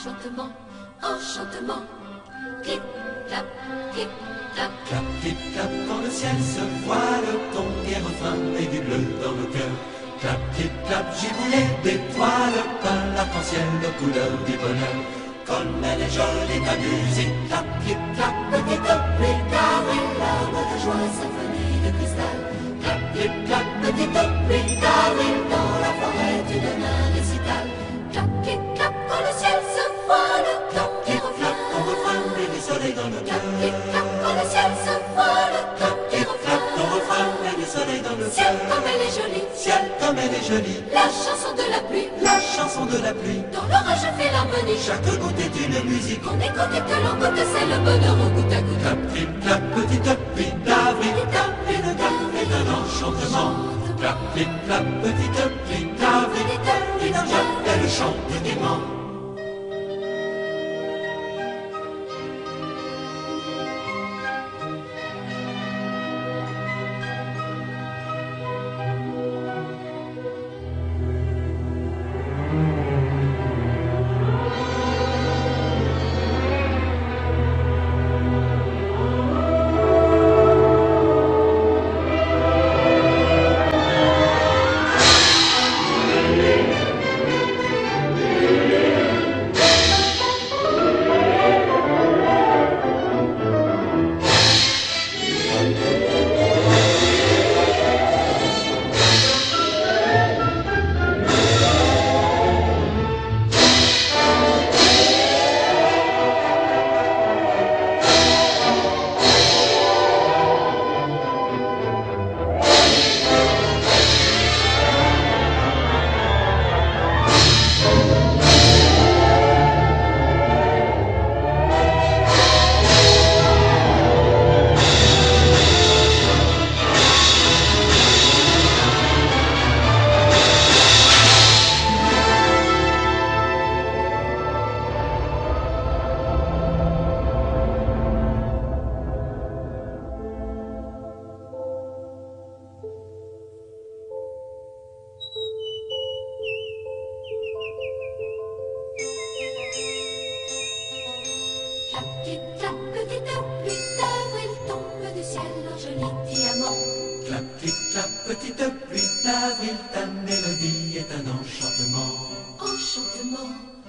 enchantement, enchantement. Clip, clap, clip, clap. Clap, clip, clap, quand le ciel se voile, ton gai refrain et du bleu dans le cœur. Clap, clip, clap, giboulée d'étoiles, peint l'arc-en-ciel aux couleurs du bonheur. Comme elle est jolie ta musique, clap, le Clap, quand le ciel se ton Clip, clap, ton refrain. et du soleil dans le Ciel cœur. comme elle est jolie, Ciel comme elle est jolie, la chanson de la pluie, la chanson de la pluie. dans l'orage fait l'harmonie. Chaque goutte est une musique. Qu'on écoute et que l'on goûte, c'est le bonheur au goutte à goutte. Clap, clip, clap, petite pluie d'avril, clap, et le clap est un enchantement. Clap, clip, clap, petite pluie d'avril, clap, et d'un clap, elle chante. Clap, clip, clap, petite pluie d'avril tombe du ciel en joli diamant. Clap, clip, clap, petite pluie d'avril, ta mélodie est un. Enchantement, enchantement.